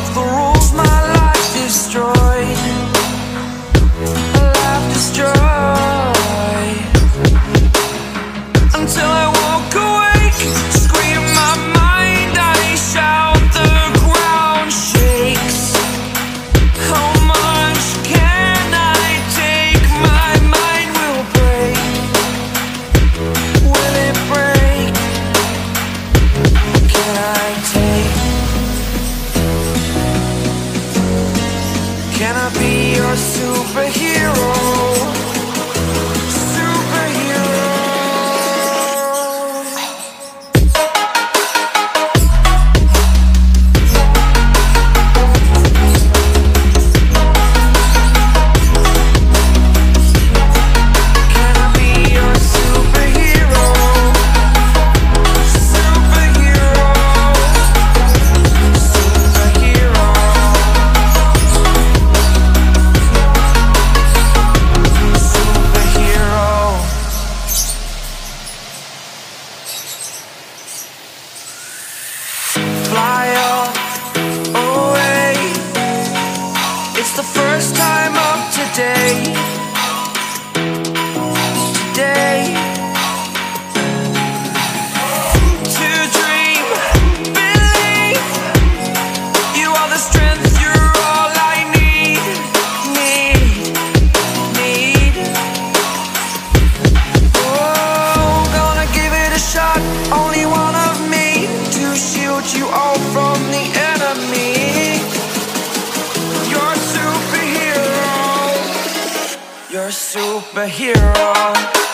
off the superhero.